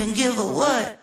can give a what.